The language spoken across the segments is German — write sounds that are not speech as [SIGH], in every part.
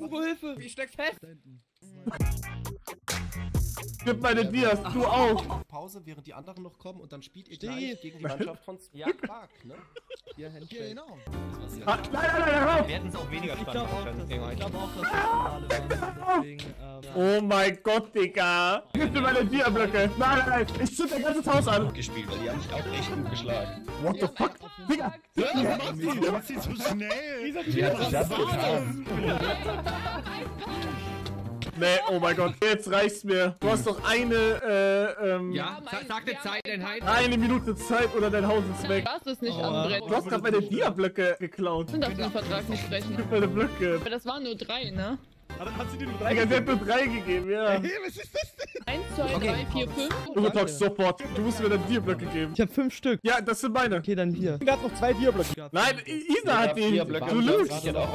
Hugo, Hilfe! Ich steck fest! Gib meine Dias, du auch. Pause, während die anderen noch kommen und dann spielt ihr gleich gegen die Mannschaft von [LAUGHS] ja, Prag, ne? Hier, Hier, genau. Ah, nein, nein, nein, auf. Wir hätten es auch weniger spannend ich glaube auch, dass das Finale war. Deswegen, ähm, Oh mein Gott, Digga. Gib mir meine Dia-Blöcke. Nein, nein, nein. Ich zünd dein ganzes Haus an. gespielt, weil die haben mich auch echt gut geschlagen. What the fuck? Digga. Der macht sie zu schnell. Wie hat das getan? [LAUGHS] Nee, oh mein Gott. Jetzt reicht's mir. Du hast doch eine, äh, ähm, Ja, sag, sag eine Zeiteinheit. eine Minute Zeit oder dein Haus ist weg. Das ist nicht Oh. anbrennen. Du hast gerade meine Dia-Blöcke geklaut. Ich darf den Vertrag nicht brechen. Gib meine Blöcke. Aber das waren nur drei, ne? Hat sie dir nur Digga, der hat nur drei gegeben, ja. [LAUGHS] was ist das denn? Eins, zwei, drei, vier, fünf. Du talkst sofort. Du musst mir deine Dia-Blöcke geben. Ich habe fünf Stück. Ja, das sind meine. Okay, dann hier. Der hat noch zwei Dia-Blöcke. Nein, Isa hat die. Du lügst. Ich genommen.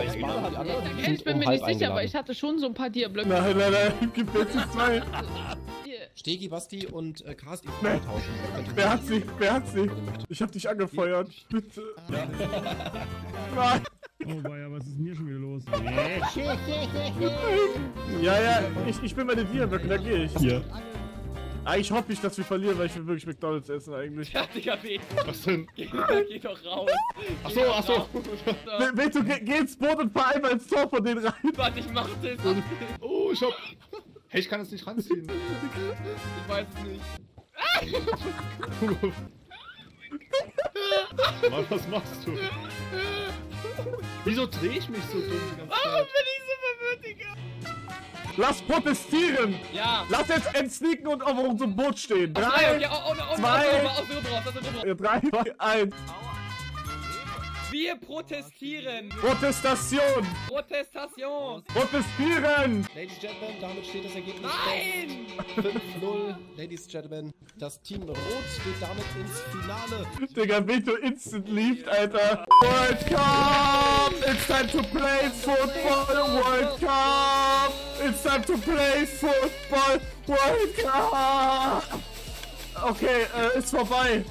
Ich bin mir nicht sicher, aber ich hatte schon so ein paar Dia-Blöcke. Nein, nein, nein. [LAUGHS] Gib mir jetzt zwei. Stegi, Basti und äh, Carsten Nee. tauschen. Wer hat sie? Wer hat sie? Ich hab dich angefeuert. Bitte. [LAUGHS] Nein. Oh, ja, was ist denn hier schon wieder los? [LAUGHS] Ja, ja, ich, ich bin bei den Dia-Blöcken, da gehe ich. Hier. Eigentlich hoffe ich, dass wir verlieren, weil ich will wirklich McDonalds essen eigentlich. Ja, Digga, weh. Was denn? [LAUGHS] Geh, geh doch raus. Achso, achso. Be- Beto, geh, geh ins Boot und fahr einmal ins Tor von denen rein. Warte, ich mach das. Oh, ich hab. Hey, ich kann es nicht ranziehen. Ich weiß es nicht. [LAUGHS] Mann, was machst du? Wieso drehe ich mich so dumm die ganze Warum bin ich so verwirrt, Digga? Lass protestieren! Ja. Lass jetzt entsneaken und auf unserem Boot stehen. Drei, oh, oh, oh, zwei- drei, zwei, eins. Wir protestieren. Protestation! Protestation. Protestieren! Ladies and Gentlemen, damit steht das Ergebnis Nein! fest. 5-0. Ladies and Gentlemen, das Team Rot geht damit ins Finale. Digga, Beto instant leaft, Alter. World Cup! It's time to play football! World Cup! It's time to play football! World Cup! Okay, äh, ist vorbei.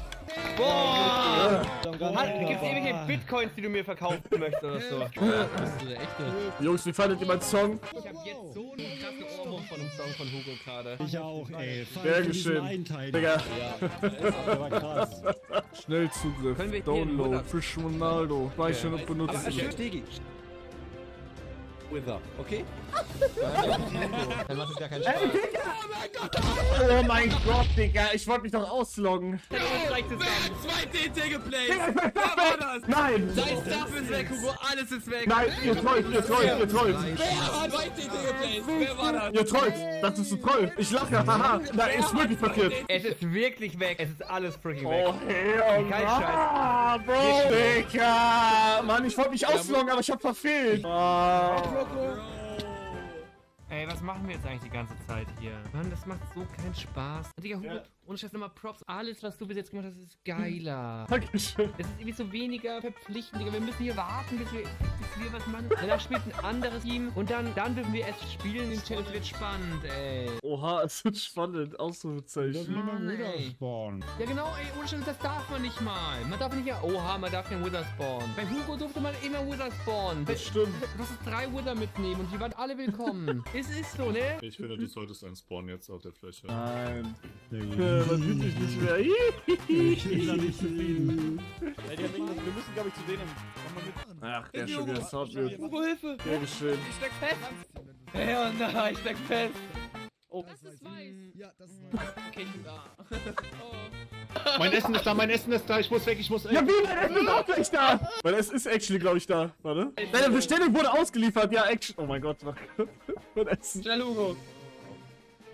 Boah! Ganz Hat, gibt's irgendwelche Bitcoins, die du mir verkaufen möchtest oder so? Bist du der Echte? Jungs, wie fandet ihr meinen Song? Ich hab jetzt so einen krassen Ohrwurm von dem Song von Hugo gerade. Ich auch, ey. Sehr geschehen. Digga, Der war krass. Schnellzugriff, Download, Fisch Ronaldo, speichern und Aber benutzen. schön, Stegi. Wither, okay? Dann macht es gar keinen Spaß. Oh mein Gott, Digga, ich wollte mich doch ausloggen. Das TT geplayt! Digga, ich bin weg! Nein! Dein Stuff ist weg, Hugo, alles ist weg! Nein, ihr trollt, ihr trollt, ihr trollt. Wer hat zwei TT geplayt? Wer war das? Ihr trollt, das ist ein Troll. Ich lache, haha. Da ist wirklich verkehrt. Es ist wirklich weg. Es ist alles freaking weg. Oh, hell Kein nah, Bro. Digga. Mann, ich wollte mich ausloggen, aber ich hab verfehlt. Ah. Machen wir jetzt eigentlich die ganze Zeit hier? Mann, das macht so keinen Spaß. Und Digga, Hugo, Ja. ohne Scheiß nochmal Props. Alles, was du bis jetzt gemacht hast, ist geiler. [LAUGHS] Dankeschön. Es ist irgendwie so weniger verpflichtend, Digga. Wir müssen hier warten, bis wir, bis wir was machen. Danach spielt ein anderes Team und dann, dann dürfen wir erst spielen. Den Challenge wird spannend, ey. Oha, [LAUGHS] es wird spannend. Ausrufezeichen. Mann, ey. Spawn. Ja genau, ey, ohne Scheiß, das darf man nicht mal. Man darf nicht ja, oha, man darf kein Wither spawnen. Bei Hugo durfte man immer Wither spawnen. Das stimmt. Du musst drei Wither mitnehmen und die waren alle willkommen. [LAUGHS] es ist so, ne? Ich finde, du solltest einen Spawn jetzt auf der Fläche. Nein. Man sieht dich nicht mehr. [LAUGHS] Ich bin da nicht zufrieden. Wir müssen, glaube ich, zu denen. Ach, der ist schon wieder. Hugo, Hilfe! Geschehen. Ich steck fest! Ja, nein, ich steck fest! Oh, Das ist weiß. Ja, das ist okay, ich bin da. Mein Essen ist da, mein Essen ist da, ich muss weg, ich muss weg. Ja, wie? Mein Essen ist auch gleich da. Weil es ist actually, glaube ich, da. Warte. Deine Bestellung wurde ausgeliefert. Ja, action. Oh mein Gott. [LAUGHS] Mein Essen. Schnell, Hugo!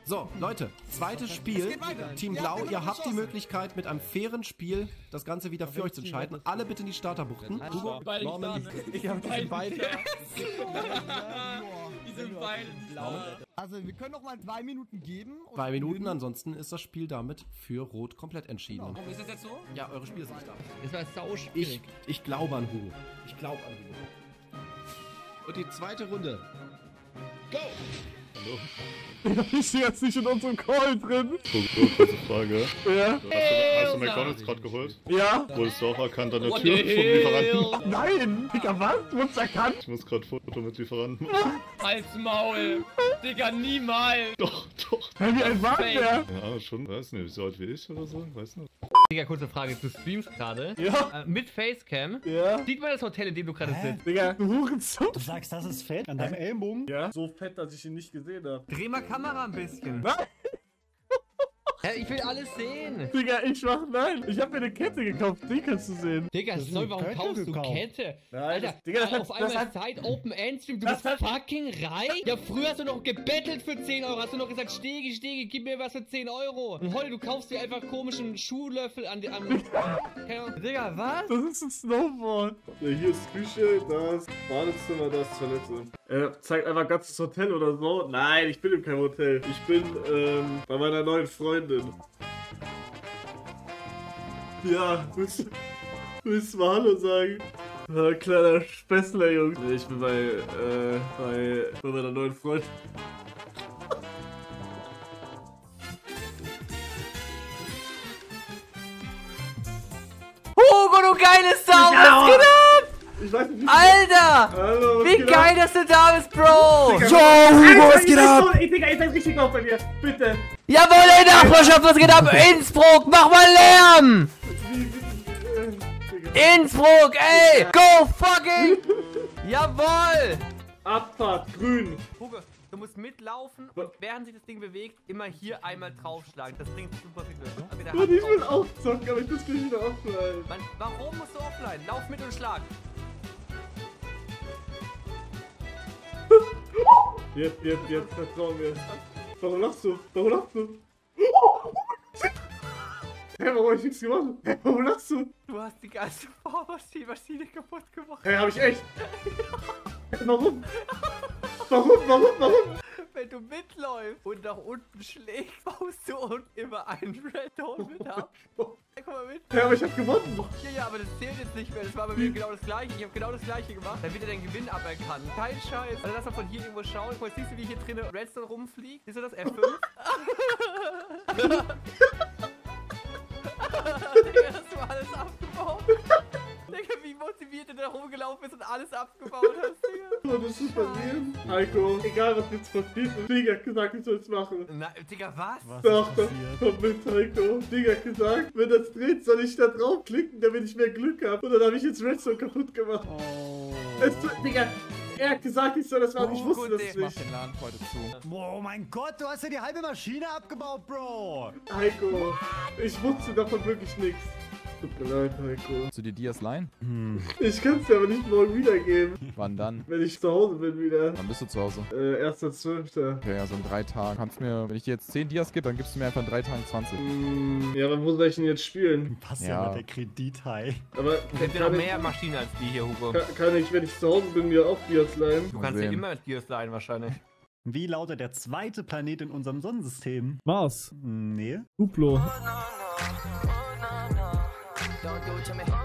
So, Leute, zweites Spiel. Team Blau, ihr habt die Möglichkeit, mit einem fairen Spiel das Ganze wieder für euch zu entscheiden. Alle bitte in die Starterbuchten. Hugo, Beide Norman, Ich hab diese beiden. Diese beiden blau. Also, wir können noch mal zwei Minuten geben. und zwei Minuten, ansonsten ist das Spiel damit für Rot komplett entschieden. Warum ist das jetzt so? Ja, eure Spiele sind nicht da. Das war sau Ich, ich glaube an Hugo. Ich glaube an Hugo. Und die zweite Runde. Go! [LAUGHS] Ich stehe jetzt nicht in unserem Call drin. Kurze Frage. Ja? Hast du, hast du McDonalds gerade geholt? Ja? Wurdest du auch erkannt an der Tür vom Lieferanten? Nein! Digga, was? Wurd's erkannt? Ich muss gerade Foto mit Lieferanten. Als Maul. Digga, niemals. Doch, doch. Hä, wie alt war der? Ja, schon. Weiß nicht, so alt wie ich oder so. Weiß nicht. Digga, kurze Frage. Du streamst gerade. Ja? Äh, mit Facecam. Ja? Sieht man das Hotel, in dem du gerade sitzt? Digga, du Hurensohn. Du sagst, das ist fett an deinem Ellbogen? Ja? So fett, dass ich ihn nicht gesehen habe. Dreh mal Kamera ein bisschen. Nein! Hä, ich will alles sehen. Digga, ich mach nein. Ich hab mir eine Kette gekauft, die kannst du sehen. Digga, Das eine warum Kette kaufst du gekauft. Kette? Nein, Alter, das- Digga, das hat- auf das einmal hat- Zeit Open End Stream, du Das bist fucking reich? Ja, früher hast du noch gebettelt für 10 Euro, hast du noch gesagt, Stege, Stege, gib mir was für 10 Euro. Und heute, du kaufst dir einfach komischen Schuhlöffel an Ahnung. Digga, was? Das ist ein Snowboard. Ja, hier ist Küche, da ist Badezimmer, da ist Toilette. Er zeigt einfach ganzes Hotel oder so. Nein, ich bin in keinem Hotel. Ich bin ähm, bei meiner neuen Freundin. Ja, willst, willst du mal Hallo sagen? Ja, kleiner Späßler, Junge. Ich bin bei, äh, bei, bei meiner neuen Freundin. Hugo, du geiles Sau, was geht ab? Ich weiß nicht, wie Alter! Hallo, was Wie geht ab? geil, dass du da bist, Bro! Yo, seid so- Ey, Digga, ihr seid richtig auf bei mir. Bitte. Jawohl, ey, Nachbarschaft, was geht ab? Innsbruck, mach mal Lärm! Innsbruck, ey! Go fucking! Jawohl! Abfahrt, grün. Hugo, du musst mitlaufen und während sich das Ding bewegt, immer hier einmal draufschlagen. Das bringt super viel Glück. Also Mann, ich will drauf. auch zocken, aber ich muss gleich wieder offline. Mann, warum musst du offline? Lauf mit und schlag. Jetzt, jetzt, jetzt, vertrau mir. Warum lachst du? Warum lachst du? Hä, warum hab ich nichts gemacht? Hä, warum lachst du? Du hast die ganze Maschine kaputt gemacht. Hä, hab ich echt? Warum? Warum, warum, warum? Wenn du mitläufst und nach unten schlägst, [LAUGHS] baust du unten immer einen Redstone mit ab. Ja, Guck mal mit. Hä, aber ich hab gewonnen. Ja, ja, aber das zählt jetzt nicht mehr. Das war bei mir genau das gleiche. Ich habe genau das gleiche gemacht. Dann wird er dein Gewinn aberkannt. Kein Scheiß. Also lass mal von hier irgendwo schauen. Guck mal, siehst du, wie hier drinnen Redstone rumfliegt? Siehst du das? F5? Digga, hast du alles abgebaut? Du da rumgelaufen bist und alles abgebaut hast, [LAUGHS] Digga. Was ist passieren? Heiko, egal was jetzt passiert ist, Digga hat gesagt, ich soll's machen. Na, Digga, was? Was Doch, ist doch, passiert? komm mit, Heiko. Digga hat gesagt, wenn das dreht, soll ich da draufklicken, damit ich mehr Glück habe. Und dann habe ich jetzt Redstone kaputt gemacht. Oh. Es, Digga, er hat gesagt, ich soll das machen, ich Oh, wusste gut, das nicht. Den Laden heute zu. Oh mein Gott, du hast ja die halbe Maschine abgebaut, Bro. Heiko, ich wusste davon wirklich nichts. Tut mir leid, Heiko. Zu dir Dias leihen? Ich kann es dir aber nicht morgen wiedergeben, Wann dann? wenn ich zu Hause bin wieder. Wann bist du zu Hause? Äh, 1.12. Okay, also in drei Tagen. Kannst mir, wenn ich dir jetzt 10 Dias gebe, dann gibst du mir einfach in drei Tagen 20. Mm, ja, aber wo soll ich denn jetzt spielen? Was ja, Ja. mit der Kredithai. Aber gibt ja noch mehr Maschinen als die hier, Hugo. kann, kann ich, wenn ich zu Hause bin, mir auch Bios leihen? Du kannst ja immer mit Gears leihen wahrscheinlich. Wie lautet der zweite Planet in unserem Sonnensystem? Mars. Nee. Duplo. Don't do it to mucho mejor.